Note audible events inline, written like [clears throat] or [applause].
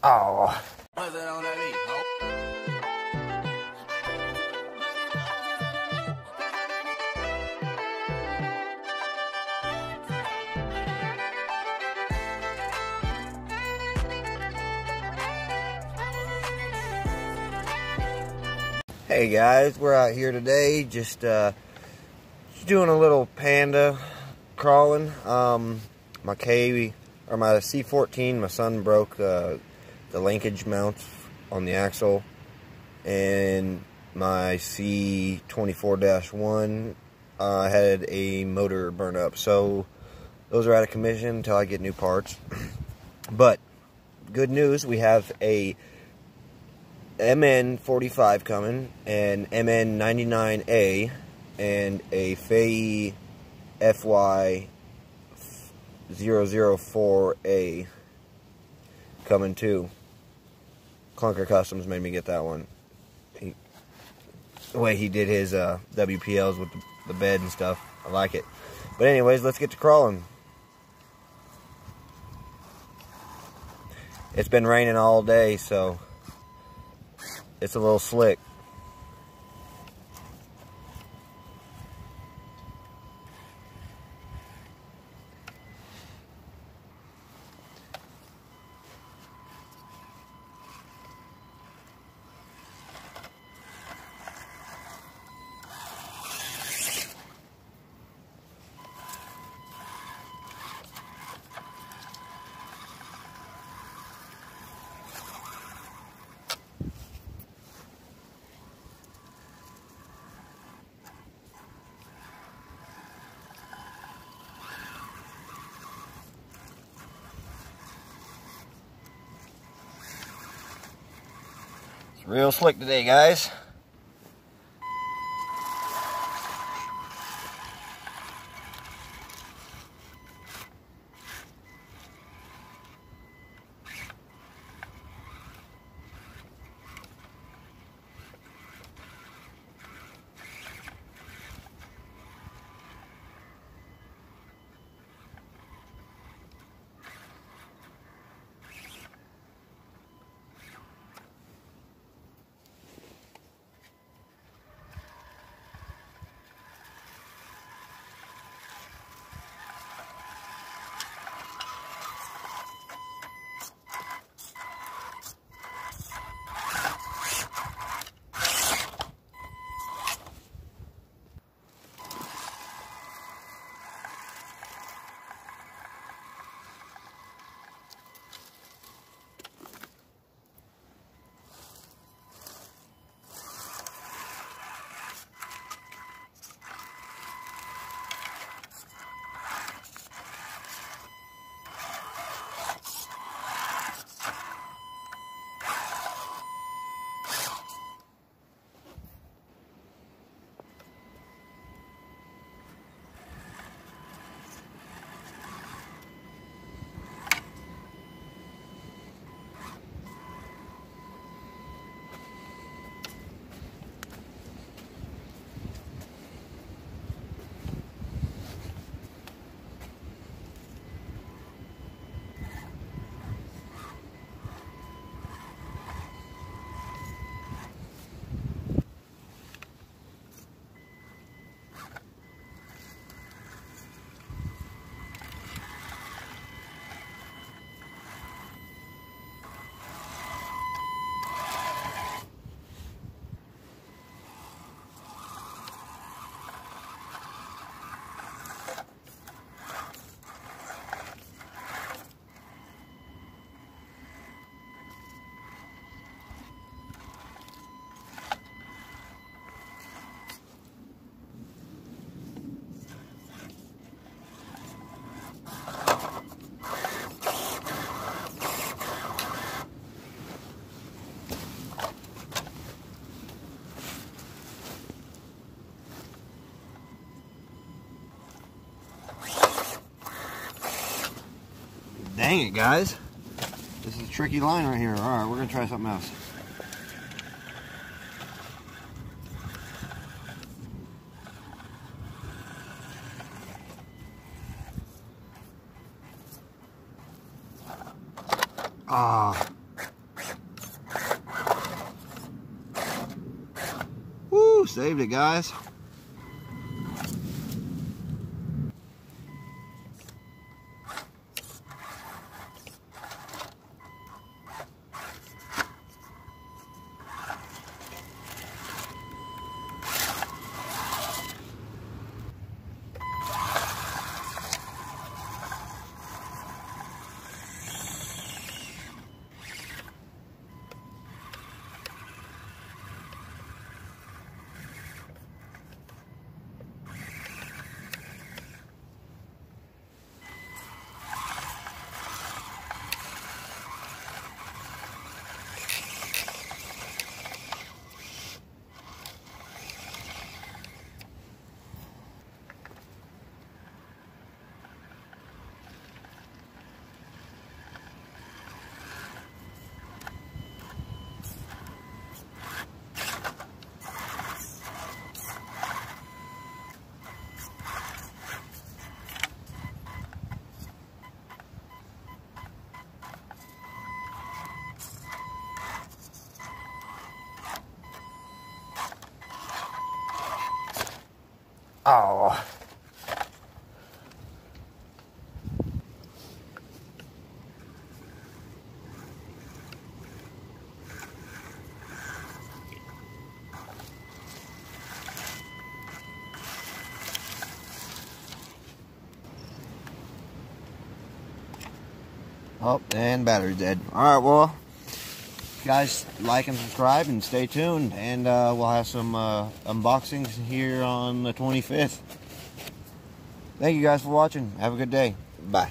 Oh. Hey guys, we're out here today just uh, just doing a little panda crawling. Um, my or my C14, my son broke uh, the linkage mounts on the axle, and my C24-1 uh, had a motor burn up. So those are out of commission until I get new parts. [clears throat] but good news, we have a MN45 coming, and MN99A, and a Fei FY 004A coming too. Clunker Customs made me get that one. He, the way he did his uh, WPLs with the, the bed and stuff, I like it. But anyways, let's get to crawling. It's been raining all day, so it's a little slick. Real slick today, guys. Dang it, guys. This is a tricky line right here. All right, we're going to try something else. Ah. Woo, saved it, guys. Oh. Oh, and battery's dead. Alright, well, guys like and subscribe and stay tuned and uh, we'll have some uh, unboxings here on the 25th thank you guys for watching. Have a good day. Bye